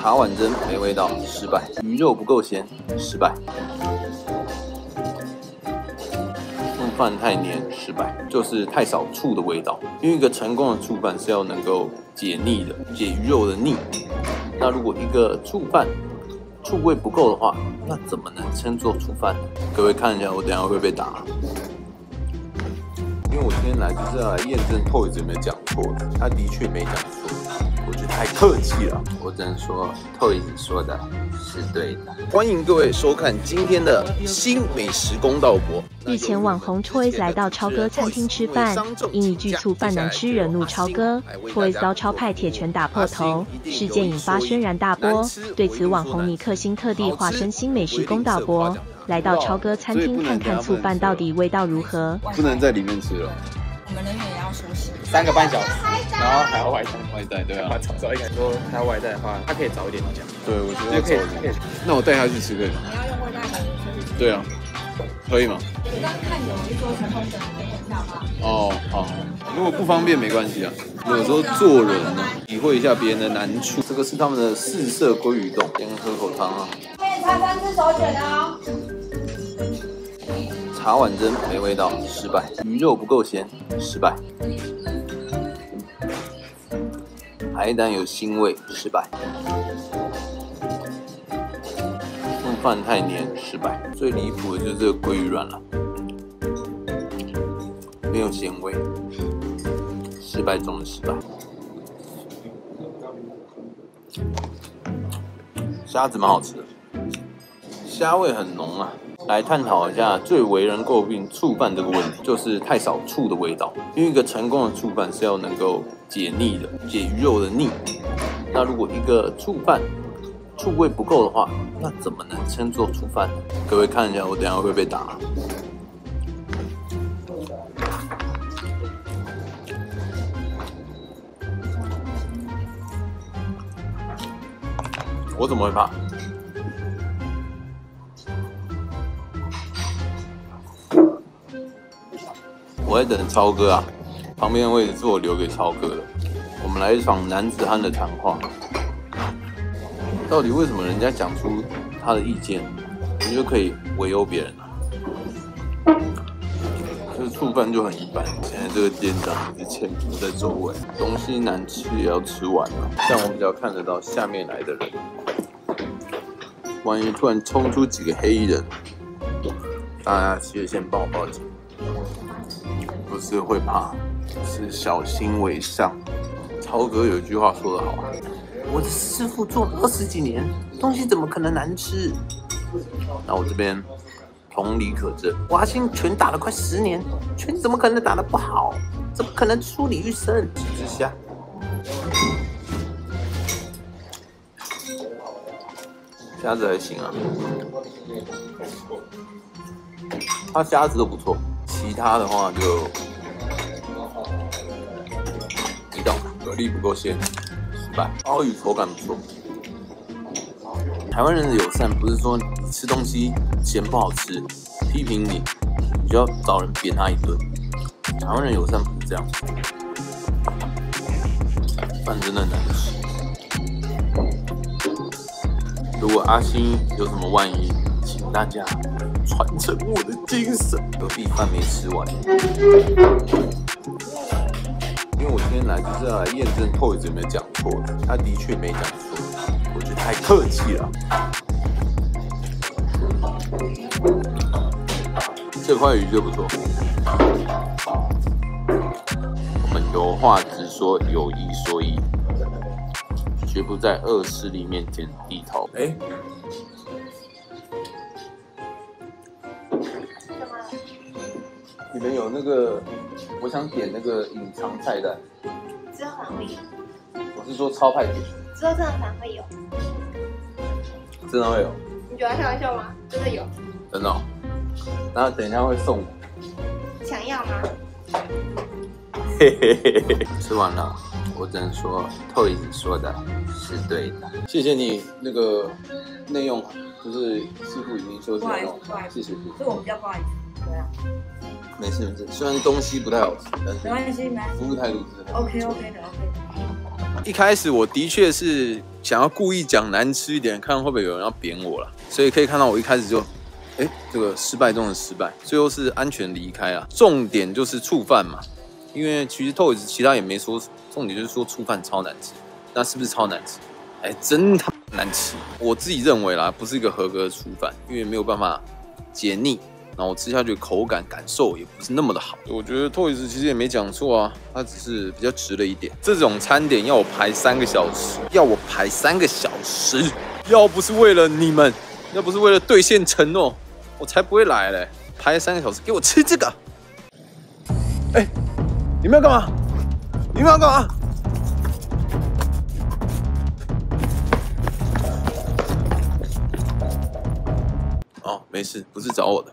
茶碗蒸没味道，失败；鱼肉不够咸，失败；醋饭太黏，失败。就是太少醋的味道。因为一个成功的醋饭是要能够解腻的，解鱼肉的腻。那如果一个醋饭醋味不够的话，那怎么能称作醋饭？各位看一下，我等下会被打。因为我今天来就是要来验证 Toys 有没有讲错，他的确没讲错，太客气了。我只能说 Toys 说的是对的。欢迎各位收看今天的新美食公道博。日前网红 Toys 来到超哥餐厅吃饭，因一句醋饭难吃惹怒超哥，Toys 遭超派铁拳打破头，事件引发轩然大波。对此，网红尼克星特地化身新美食公道博。来到超哥餐厅看看醋饭到底味道如何？不能在里面吃了。我们人员也要休息三个半小时，然后还要外带。外带对啊。早早一点说他要外带的话，他可以早一点讲。对，我觉得可以。可以。那我带他去吃可以吗？你要用外带还是去？对啊，可以吗？我刚看有一桌是空的？哦，好。如果不方便没关系啊。有时候做人呢，体会一下别人的难处。这个是他们的四色鲑鱼冻，先喝口汤啊。可以擦三只手卷哦。茶碗蒸没味道，失败；鱼肉不够咸，失败；海胆有腥味，失败；醋饭太黏，失败。最离谱的就是这个鲑鱼卵了，没有咸味，失败中的失败。虾子蛮好吃的，虾味很浓啊。来探讨一下最为人诟病醋饭这个问题，就是太少醋的味道。因为一个成功的醋饭是要能够解腻的，解鱼肉的腻。那如果一个醋饭醋味不够的话，那怎么能称作醋饭呢？各位看一下，我等下会被打。我怎么会怕？我在等超哥啊，旁边的位置是我留给超哥的。我们来一场男子汉的谈话。到底为什么人家讲出他的意见，你就可以围殴别人了？就是醋饭就很一般。现在这个店长一直潜伏在周围，东西难吃也要吃完了。像我比较看得到下面来的人，万一突然冲出几个黑衣人，大家其实先帮我报警。是会怕，是小心为上。超哥有一句话说得好啊，我的师傅做了二十几年，东西怎么可能难吃？那我这边同理可证，阿星拳打了快十年，拳怎么可能打得不好？怎么可能出李玉生？之下，虾子还行啊，他虾子都不错。其他的话就一道蛤蜊不够鲜，失败。鲍鱼口感不错。台湾人的友善不是说吃东西嫌不好吃，批评你，你就要找人扁他一顿。台湾人友善不是这样。饭真的难吃。如果阿星有什么万一，请大家。传承我的精神。隔壁饭没吃完，因为我今天来就是要来验证 Toys 有没有讲错，他的确没讲错，我觉得太客气了。这块鱼就不错。我们有话直说，有一说一，绝不在恶势力面前低头。哎。你们有那个，我想点那个隐藏菜单。之后可能会有。我是说超派点。之后真的可能会有。真的会有？你觉得开玩笑吗？真的有。真的。然后等一下会送。想要吗？嘿嘿嘿嘿。吃完了，我只能说 Toys 说的是对的。谢谢你那个内用，就是师傅已经休息了。谢谢师傅。是我比较不好意思。对啊。没事没事，虽然东西不太好吃，但是没关系，服务态度是 OK OK 的 OK。一开始我的确是想要故意讲难吃一点，看会不会有人要扁我了。所以可以看到我一开始就，哎，这个失败中的失败，最后是安全离开了。重点就是触犯嘛，因为其实 Toys 其他也没说，重点就是说触犯超难吃，那是不是超难吃？哎，真他难吃。我自己认为啦，不是一个合格的触犯，因为没有办法解腻。然后吃下去口感感受也不是那么的好，我觉得 Toys 其实也没讲错啊，它只是比较直了一点。这种餐点要我排三个小时，要我排三个小时，要不是为了你们，要不是为了兑现承诺，我才不会来嘞。排三个小时给我吃这个，哎，你们要干嘛？你们要干嘛？哦，没事，不是找我的。